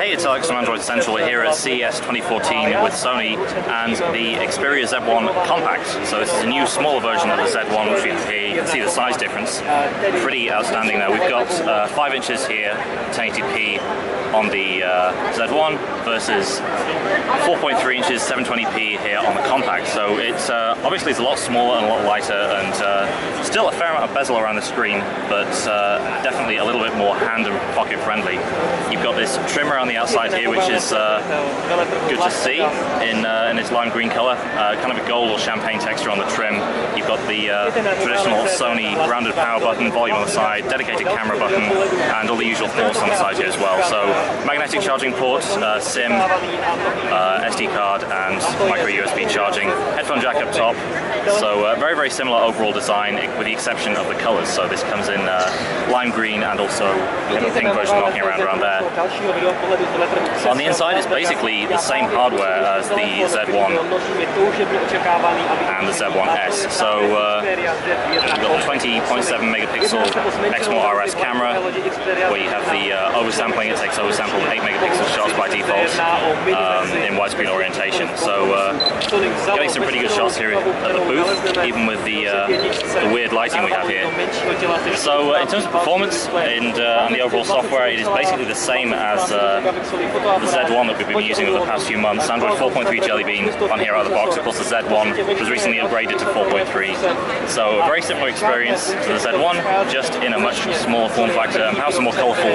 Hey, it's Alex from Android Central. We're here at CES 2014 with Sony and the Xperia Z1 Compact. So this is a new smaller version of the Z1 which. You can see the size difference. Pretty outstanding there. We've got uh, 5 inches here, 1080p on the uh, Z1 versus 4.3 inches 720p here on the compact. So it's uh, obviously it's a lot smaller and a lot lighter and uh, still a fair amount of bezel around the screen, but uh, definitely a little bit more hand and pocket friendly. You've got this trim around the outside here, which is uh, good to see in, uh, in its lime green color. kind of a gold or champagne texture on the trim. You've got the traditional Sony rounded power button, volume on the side, dedicated camera button, and all the usual ports on the side here as well. So magnetic charging ports, uh, SIM, uh, SD card, and micro USB charging. Headphone jack up top. So uh, very, very similar overall design, with the exception of the colors. So this comes in uh, lime green and also pink version knocking around around there. On the inside, it's basically the same hardware as the Z1 and the Z1S. So uh, we've got the 20.7 megapixel Exmor RS camera, where you have the uh, oversampling. It takes oversampled 8 megapixel shots by default um, in widescreen orientation. So uh, getting some pretty good shots here at the booth, even with the, uh, the weird lighting we have here. So uh, in terms of performance and, uh, and the overall software, it is basically the same as uh, the Z1 that we've been using over the past few months. Android 4.3 Jelly Bean on here out of the box. Of course, the Z1 was recently upgraded to 4.3. So a very similar experience to the Z1, just in a much smaller form factor and perhaps a more colourful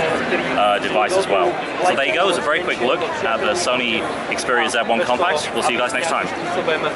uh, device as well. So there you go, it's a very quick look at the Sony Xperia Z1 Compact. We'll see you guys next time.